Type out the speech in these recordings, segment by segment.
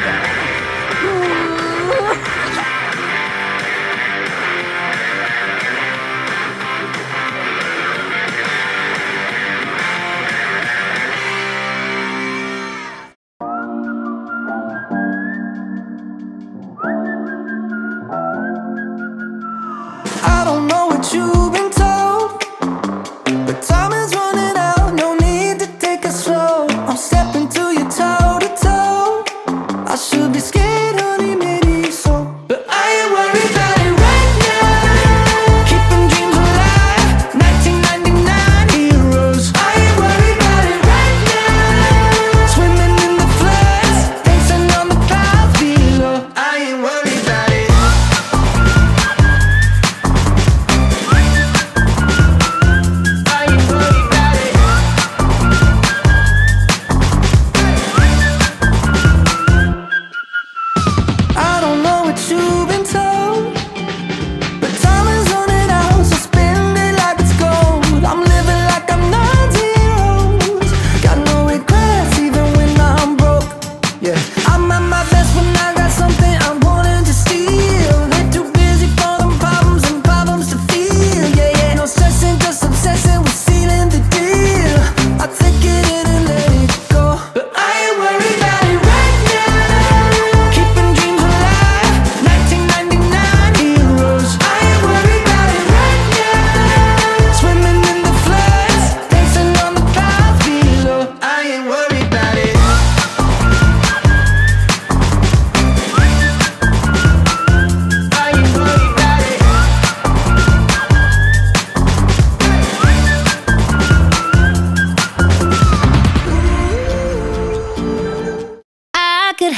Ooh.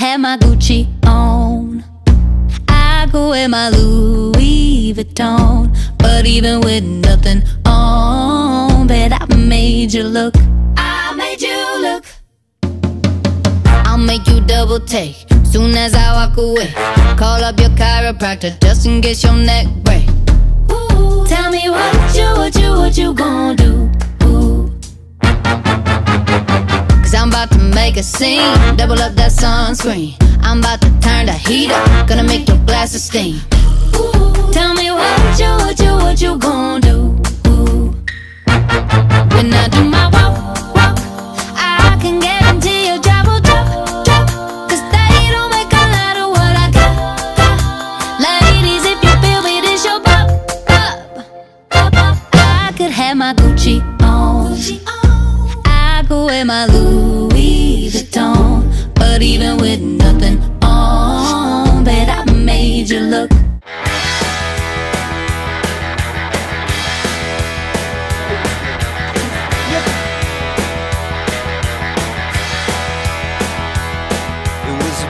Gucci on. I go wear my Louis Vuitton. But even with nothing on, bet I made you look. I made you look. I'll make you double take soon as I walk away. Call up your chiropractor just in case your neck break. Ooh, tell me what you, what you, what you gonna double up that sunscreen. I'm about to turn the heat up, gonna make your glasses steam. Ooh, tell me what you, what you, what you gonna do? Ooh. When I do my walk, walk, I can guarantee your job will drop, drop. Cause they don't make a lot of what I got, got. Ladies, if you feel me, this your pop, pop, pop, pop. I could have my Gucci on. I go wear my Louis Vuitton. But even with nothing on, bet I made you look. It was a